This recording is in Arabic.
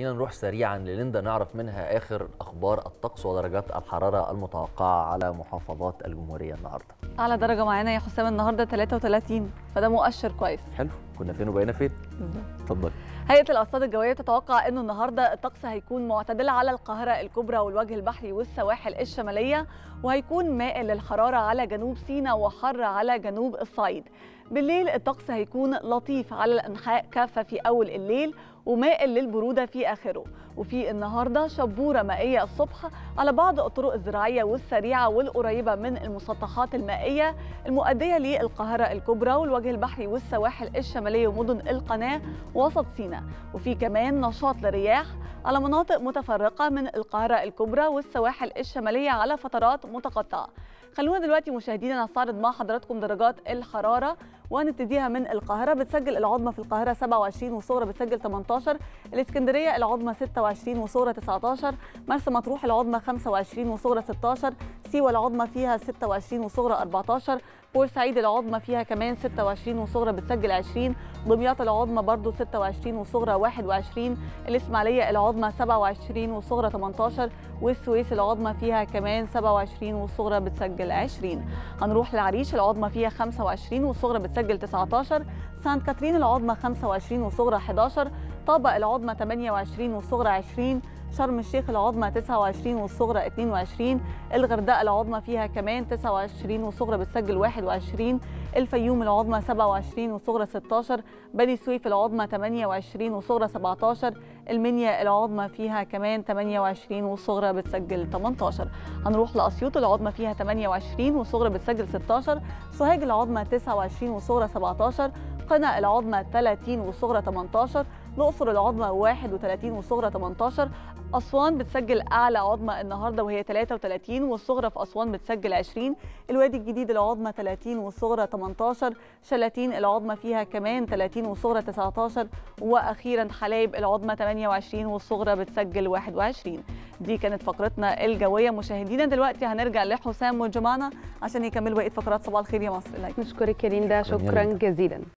خلينا نروح سريعا لليندا نعرف منها آخر أخبار الطقس ودرجات الحرارة المتوقعة على محافظات الجمهورية النهارده. أعلى درجة معانا يا حسام النهارده 33 فده مؤشر كويس. حلو. كنا فين وبقينا فين؟ اتفضل. هيئة الأرصاد الجوية تتوقع إنه النهارده الطقس هيكون معتدل على القاهرة الكبرى والوجه البحري والسواحل الشمالية وهيكون مائل للحرارة على جنوب سيناء وحر على جنوب الصعيد. بالليل الطقس هيكون لطيف على الإنحاء كافة في أول الليل ومائل للبرودة في آخره. وفي النهارده شبورة مائية الصبح على بعض الطرق الزراعية والسريعة والقريبة من المسطحات المائية المؤدية للقاهرة الكبرى والوجه البحري والسواحل الشمالية ومدن القناة وسط سيناء. وفي كمان نشاط للرياح على مناطق متفرقة من القاهرة الكبرى والسواحل الشمالية على فترات متقطعة. خلونا دلوقتي مشاهدينا نستعرض مع حضراتكم درجات الحرارة وهنبتديها من القاهرة. بتسجل العظمى في القاهرة 27 والصغرى بتسجل 18 الإسكندرية العظمى 26 والصغرى 19 مرسى مطروح العظمى 25 والصغرى 16 سيوة العظمى فيها 26 والصغرى 14 بورسعيد العظمى فيها كمان 26 والصغرى بتسجل 20 دمياط العظمى برضو 26 والصغرى 21 الإسماعيلية العظمى 27 والصغرى 18 والسويس العظمى فيها كمان 27 والصغرى بتسجل 20 هنروح للعريش العظمى فيها 25 والصغرى بتسجل 19 سانت كاترين العظمى 25 والصغرى 11 طابا العظمى 28 والصغرى 20 شرم الشيخ العظمى 29 والصغرى 22 الغردقة العظمى فيها كمان 29 والصغرى بتسجل 21 الفيوم العظمى 27 والصغرى 16 بني سويف العظمى 28 والصغرى 17 المنيا العظمى فيها كمان 28 والصغرى بتسجل 18 هنروح لأسيوط العظمى فيها 28 والصغرى بتسجل 16 سوهاج العظمى 29 والصغرى 17 قنا العظمى 30 والصغرى 18 الأقصر العظمى 31 والصغرى 18 أسوان بتسجل أعلى عظمى النهاردة وهي 33 والصغرى في أسوان بتسجل 20 الوادي الجديد العظمى 30 والصغرى 18 شلاتين العظمى فيها كمان 30 والصغرى 19 وأخيرا حلايب العظمى 28 والصغرى بتسجل 21 دي كانت فقرتنا الجوية. مشاهدينا دلوقتي هنرجع لحسام وجمانة عشان يكملوا بقية فقرات صباح الخير يا مصر. نشكرك يا ليندا. شكرا جزيلا.